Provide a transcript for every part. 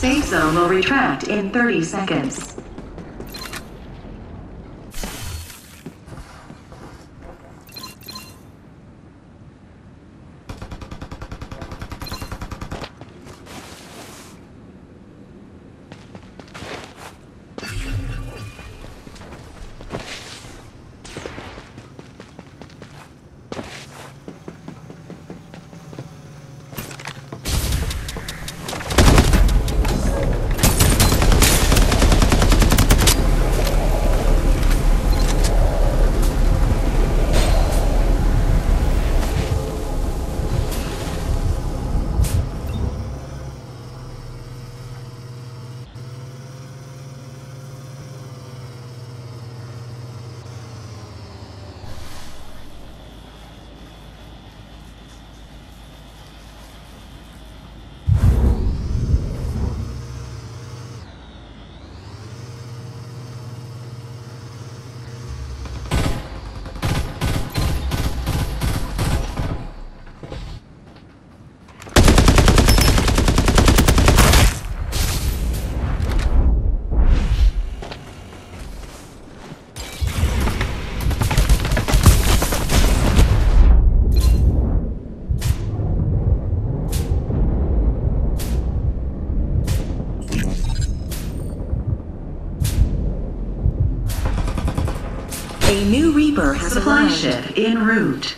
Safe zone will retract in 30 seconds. Reaper has supply ship en route.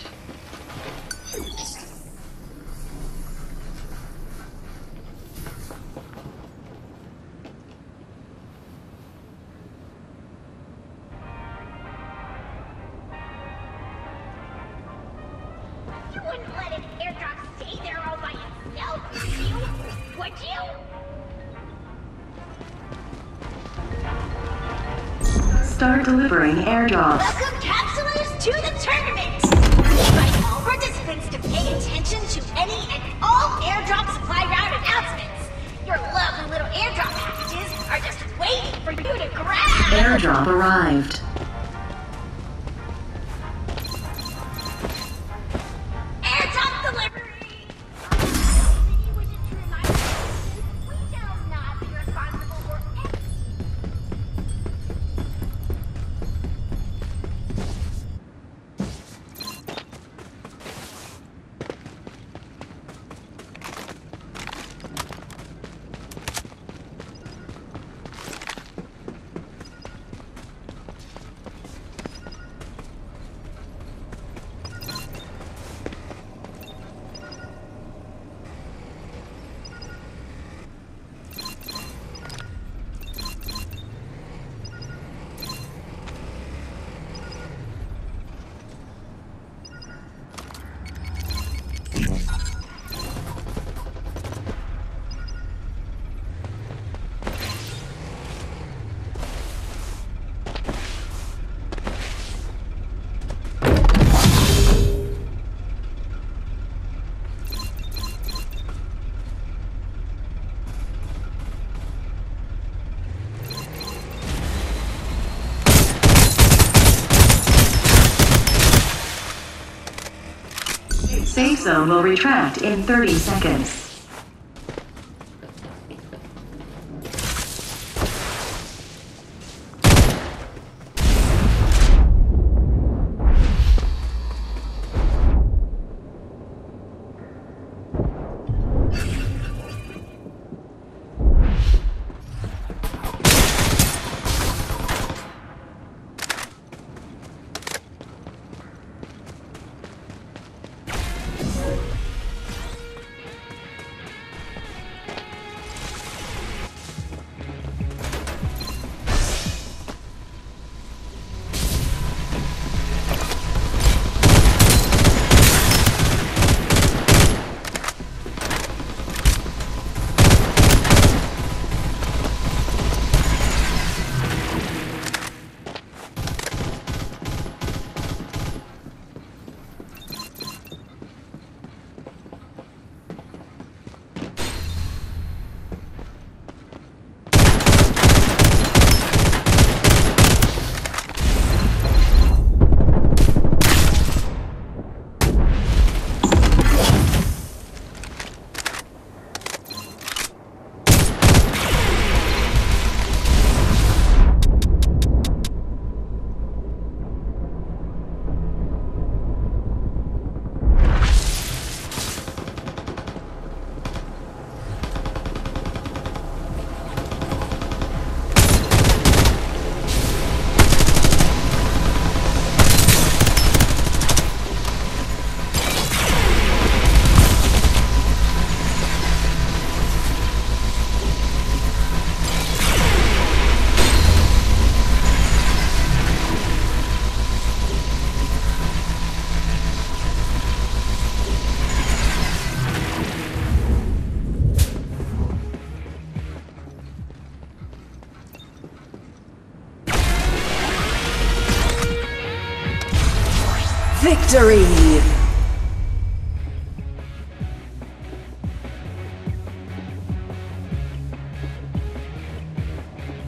You wouldn't let an airdrop stay there all by itself, would you? Would you? Start delivering airdrops. To the tournament! Invite all participants to pay attention to any and all airdrop supply route announcements. Your lovely little airdrop packages are just waiting for you to grab! Airdrop arrived. Safe zone will retract in 30 seconds. Victory!